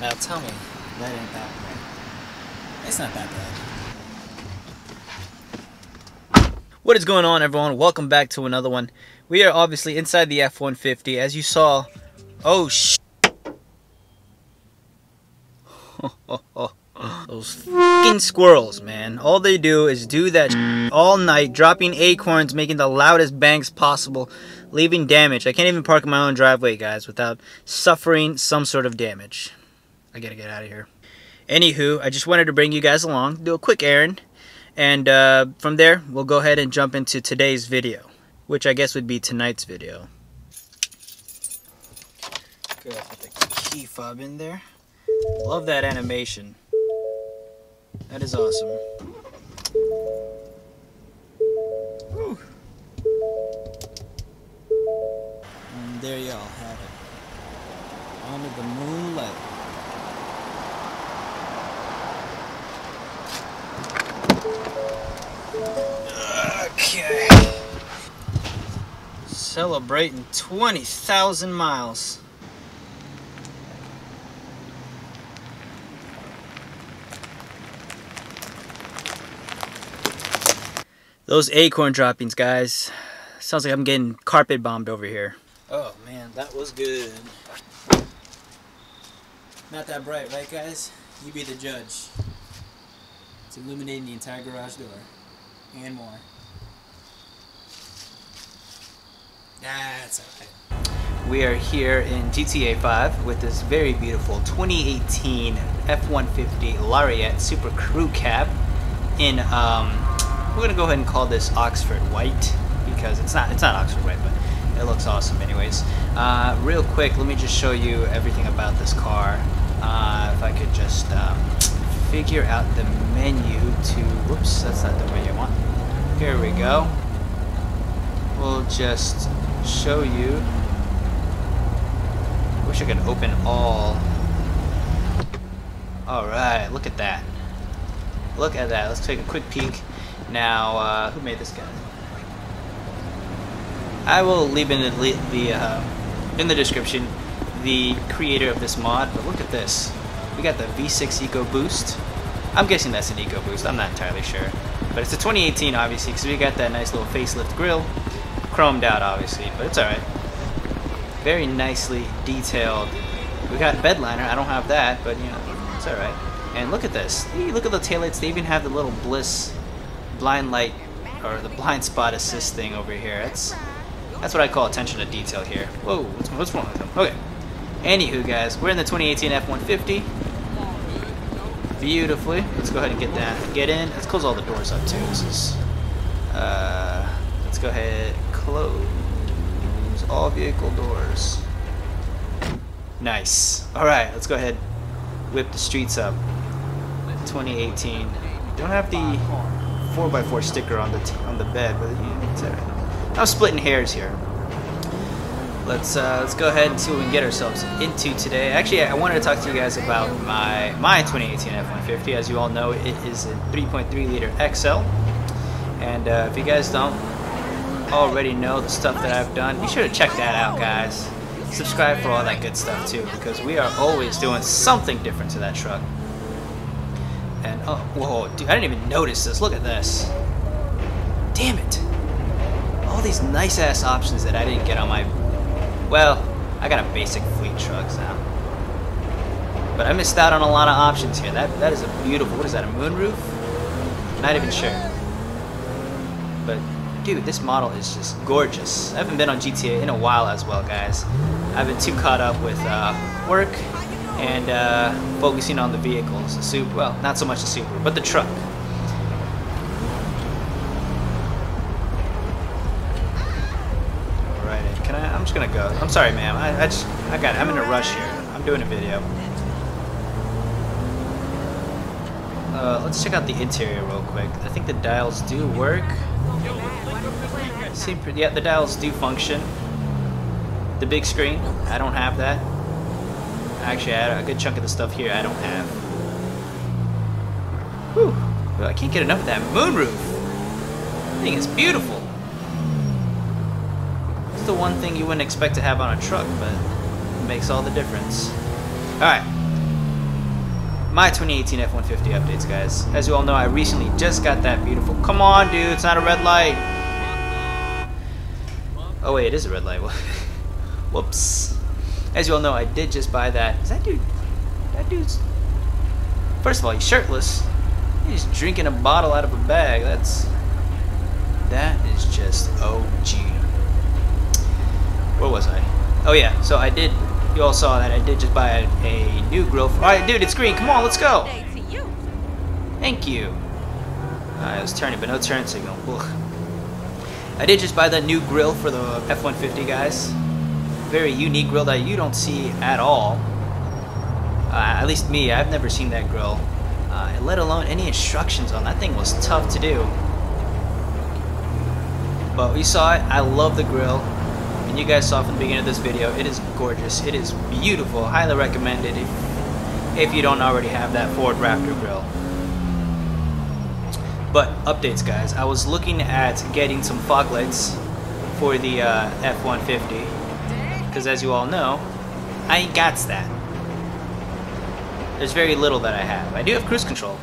Now tell me, that ain't that bad. It's not that bad. What is going on, everyone? Welcome back to another one. We are obviously inside the F-150. As you saw, oh sh. Those fucking squirrels, man. All they do is do that all night, dropping acorns, making the loudest bangs possible, leaving damage. I can't even park in my own driveway, guys, without suffering some sort of damage. I gotta get out of here. Anywho, I just wanted to bring you guys along, do a quick errand, and uh, from there, we'll go ahead and jump into today's video, which I guess would be tonight's video. Good, put the key fob in there. Love that animation. That is awesome. Celebrating 20,000 miles. Those acorn droppings, guys. Sounds like I'm getting carpet bombed over here. Oh man, that was good. Not that bright, right guys? You be the judge. It's illuminating the entire garage door. And more. That's okay. We are here in GTA 5 with this very beautiful 2018 F-150 Lariat Super Crew Cab in um, we're gonna go ahead and call this Oxford White because it's not it's not Oxford White, but it looks awesome anyways. Uh, real quick, let me just show you everything about this car. Uh, if I could just um, figure out the menu to whoops, that's not the menu I want. Here we go. We'll just show you. Wish I could open all. Alright, look at that. Look at that. Let's take a quick peek. Now, uh, who made this guy? I will leave in the, the uh, in the description the creator of this mod. But look at this. We got the V6 Eco Boost. I'm guessing that's an Eco Boost. I'm not entirely sure. But it's a 2018, obviously, because we got that nice little facelift grill. Chromed out, obviously, but it's alright. Very nicely detailed. We got a bedliner. I don't have that, but, you know, it's alright. And look at this. Look at the taillights. They even have the little BLIS blind light or the blind spot assist thing over here. That's that's what I call attention to detail here. Whoa, what's, what's wrong with them? Okay. Anywho, guys, we're in the 2018 F-150. Beautifully. Let's go ahead and get that. Get in. Let's close all the doors up too. This is. Uh, let's go ahead. Close all vehicle doors. Nice. All right. Let's go ahead. Whip the streets up. 2018. Don't have the 4x4 sticker on the on the bed, but alright. I'm splitting hairs here. Let's uh, let's go ahead and see what we can get ourselves into today. Actually, I wanted to talk to you guys about my my 2018 F-150. As you all know, it is a 3.3 liter XL. And uh, if you guys don't already know the stuff that I've done, be sure to check that out, guys. Subscribe for all that good stuff too, because we are always doing something different to that truck. And, oh, whoa, dude, I didn't even notice this. Look at this. Damn it. All these nice-ass options that I didn't get on my... Well, I got a basic fleet truck now. But I missed out on a lot of options here. That That is a beautiful... What is that, a moonroof? Not even sure. Dude, this model is just gorgeous. I haven't been on GTA in a while as well, guys. I've been too caught up with uh, work and uh, focusing on the vehicles. The super, well, not so much the Super, but the truck. Alright, can I? I'm just gonna go. I'm sorry, ma'am. I, I just, I got. I'm in a rush here. I'm doing a video. Uh, let's check out the interior real quick. I think the dials do work. Seem pretty. Yeah, the dials do function. The big screen, I don't have that. Actually, I had a good chunk of the stuff here I don't have. Whew. I can't get enough of that moonroof. I think it's beautiful. It's the one thing you wouldn't expect to have on a truck, but it makes all the difference. Alright. My 2018 F-150 updates, guys. As you all know, I recently just got that beautiful... Come on, dude, it's not a red light! Oh wait, it is a red light. Whoops. As you all know, I did just buy that. Is that dude... That dude's... First of all, he's shirtless. He's drinking a bottle out of a bag. That's... That is just OG. Where was I? Oh yeah, so I did... You all saw that I did just buy a, a new grill. Alright, dude, it's green. Come on, let's go. Thank you. I was turning, but no turn signal. Ugh. I did just buy that new grill for the F-150, guys. Very unique grill that you don't see at all. Uh, at least me, I've never seen that grill. Uh, let alone any instructions on that thing was tough to do. But we saw it. I love the grill. And you guys saw from the beginning of this video, it is gorgeous. It is beautiful. Highly recommended if, if you don't already have that Ford Raptor grill. But updates, guys. I was looking at getting some fog lights for the uh, F-150. Because as you all know, I ain't got that. There's very little that I have. I do have cruise control.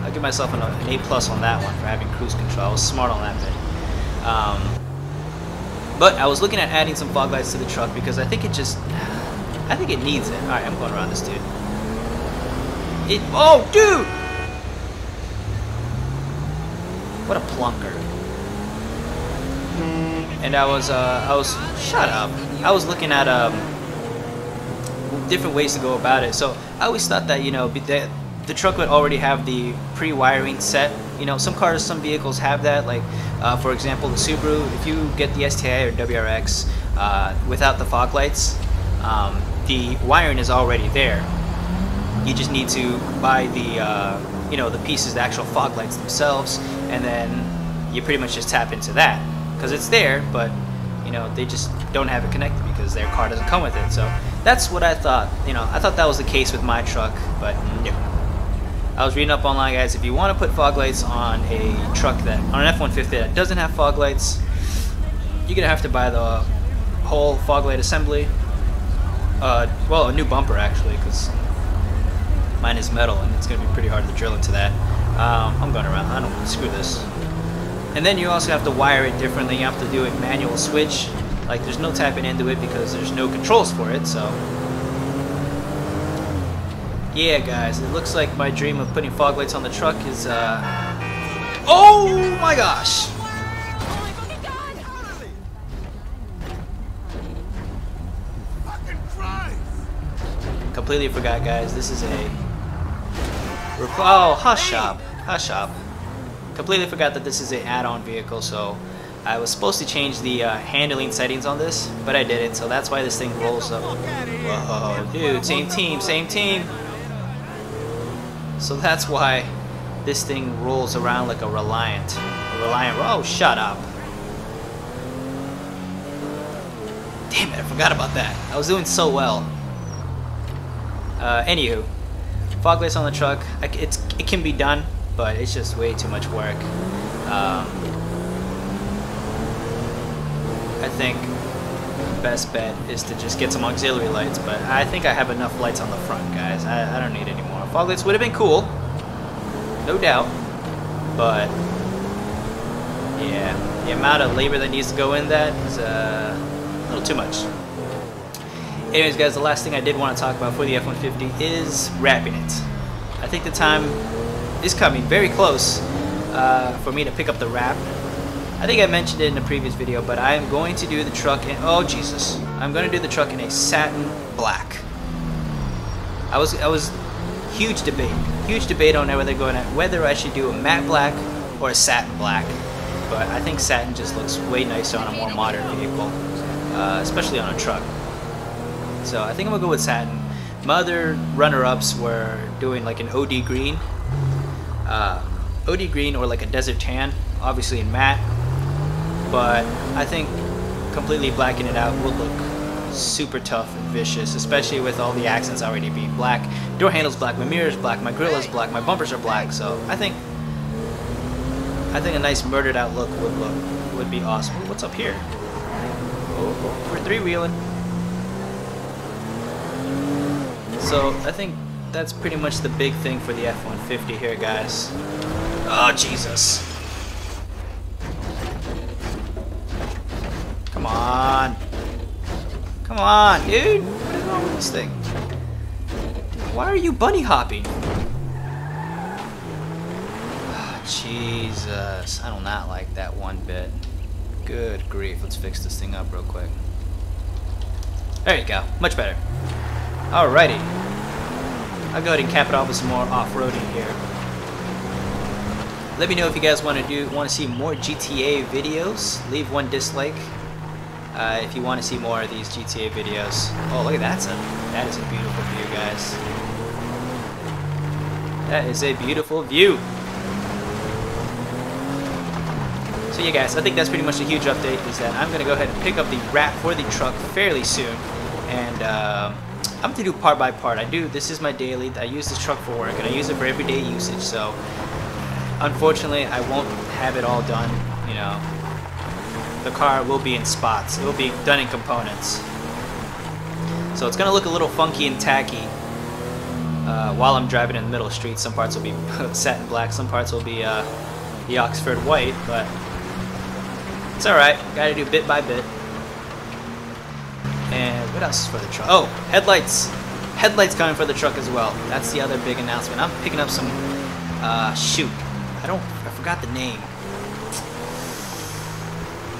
I'll give myself an, A plus on that one for having cruise control. I was smart on that bit. Um, but I was looking at adding some fog lights to the truck because I think it just, I think it needs it. All right, I'm going around this dude. It, oh, dude! What a plunker. And I was, uh, I was, shut up. I was looking at, um, different ways to go about it. So I always thought that, you know, the, the truck would already have the pre-wiring set. You know, some cars, some vehicles have that. Like, uh, for example, the Subaru, if you get the STI or WRX uh, without the fog lights, um, the wiring is already there. You just need to buy the, uh, you know, the pieces, the actual fog lights themselves, and then you pretty much just tap into that because it's there, but you know they just don't have it connected because their car doesn't come with it. So that's what I thought. You know, I thought that was the case with my truck, but no. I was reading up online, guys. If you want to put fog lights on a truck that on an F-150 that doesn't have fog lights, you're gonna have to buy the whole fog light assembly. Uh, well, a new bumper actually, because mine is metal and it's gonna be pretty hard to drill into that. Um, I'm going around. I don't screw this. And then you also have to wire it differently. You have to do a manual switch. Like there's no tapping into it because there's no controls for it. So yeah, guys, it looks like my dream of putting fog lights on the truck is. Uh... Oh my gosh! Completely forgot, guys. This is a. Oh, hush up, hush up completely forgot that this is an add-on vehicle, so I was supposed to change the uh, handling settings on this, but I didn't, so that's why this thing rolls up. Whoa, dude, same team, same team. So that's why this thing rolls around like a Reliant. A Reliant, oh, shut up. Damn it, I forgot about that. I was doing so well. Uh, anywho, fog lights on the truck, it's, it can be done but it's just way too much work. Um, I think best bet is to just get some auxiliary lights, but I think I have enough lights on the front, guys. I, I don't need any more. Fog lights would have been cool, no doubt, but yeah, the amount of labor that needs to go in that is uh, a little too much. Anyways, guys, the last thing I did want to talk about for the F-150 is wrapping it. I think the time is coming very close uh, for me to pick up the wrap. I think I mentioned it in a previous video, but I am going to do the truck in, oh Jesus, I'm going to do the truck in a satin black. I was, I was, huge debate, huge debate on whether going at whether I should do a matte black or a satin black, but I think satin just looks way nicer on a more modern vehicle, uh, especially on a truck. So I think I'm gonna go with satin. My other runner-ups were doing like an OD green uh, OD green or like a desert tan, obviously in matte. But I think completely blacking it out would look super tough and vicious, especially with all the accents already being black. Door handle's black, my mirror's black, my grill is black, my bumpers are black. So I think I think a nice murdered out look would look would be awesome. What's up here? Oh, we're three wheeling. So I think that's pretty much the big thing for the F-150 here, guys. Oh, Jesus. Come on. Come on, dude. What is wrong with this thing? Why are you bunny hopping? Oh, Jesus. I do not like that one bit. Good grief. Let's fix this thing up real quick. There you go. Much better. Alrighty. I'll go ahead and cap it off with some more off-roading here. Let me know if you guys want to do want to see more GTA videos. Leave one dislike uh, if you want to see more of these GTA videos. Oh, look at that! Son. That is a beautiful view, guys. That is a beautiful view. So yeah, guys, I think that's pretty much a huge update. Is that I'm gonna go ahead and pick up the wrap for the truck fairly soon, and. Uh, I'm gonna do part by part. I do. This is my daily. I use this truck for work, and I use it for everyday usage. So, unfortunately, I won't have it all done. You know, the car will be in spots. It will be done in components. So it's gonna look a little funky and tacky uh, while I'm driving in the middle of the street. Some parts will be satin black. Some parts will be uh, the Oxford white, but it's alright. Gotta do bit by bit. And what else for the truck? Oh, headlights. Headlights coming for the truck as well. That's the other big announcement. I'm picking up some, uh, shoot. I don't, I forgot the name.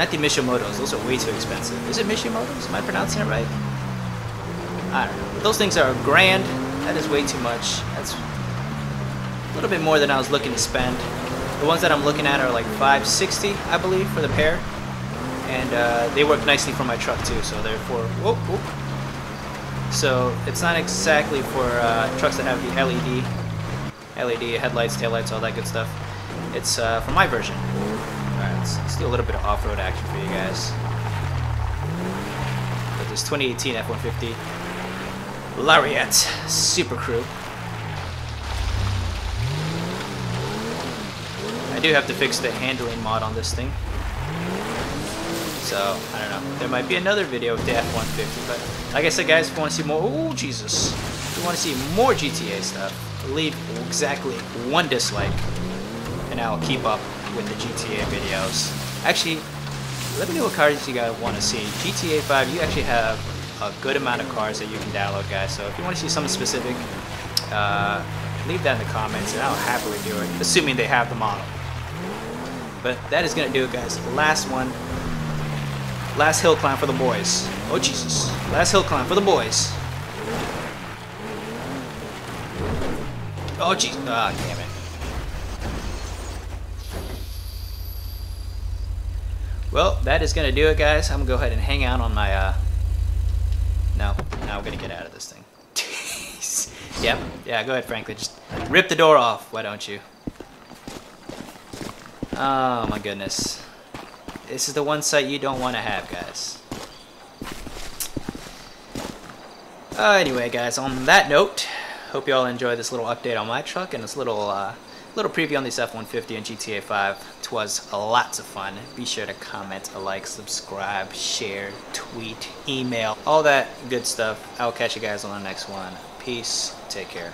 Not the Mishimotos. Those are way too expensive. Is it Mishimotos? Am I pronouncing it right? I don't know. Those things are grand. That is way too much. That's a little bit more than I was looking to spend. The ones that I'm looking at are like 560, I believe, for the pair and uh, they work nicely for my truck too. So therefore, whoop, whoop. So it's not exactly for uh, trucks that have the LED, LED headlights, taillights, all that good stuff. It's uh, for my version. Let's, let's do a little bit of off-road action for you guys. With this 2018 F-150 Lariat Super Crew. I do have to fix the handling mod on this thing. So, I don't know. There might be another video with the F-150, but like I said, guys, if you want to see more... Oh, Jesus. If you want to see more GTA stuff, leave exactly one dislike, and I'll keep up with the GTA videos. Actually, let me know what cars you guys want to see. GTA 5, you actually have a good amount of cars that you can download, guys. So if you want to see something specific, uh, leave that in the comments, and I'll happily do it, assuming they have the model. But that is going to do it, guys. Last one. Last hill climb for the boys. Oh, Jesus. Last hill climb for the boys. Oh, jeez. Ah, damn it. Well, that is going to do it, guys. I'm going to go ahead and hang out on my, uh... No. Now I'm going to get out of this thing. yep. Yeah, go ahead, Franklin. Just rip the door off. Why don't you? Oh, my goodness. This is the one sight you don't want to have, guys. Uh, anyway, guys, on that note, hope you all enjoyed this little update on my truck and this little uh, little preview on this F-150 and GTA 5. It was lots of fun. Be sure to comment, like, subscribe, share, tweet, email, all that good stuff. I'll catch you guys on the next one. Peace. Take care.